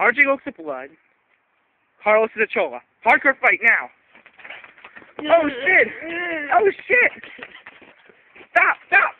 RJ looks at blood. Carlos is a chola. Hardcore fight now. Oh shit! Oh shit!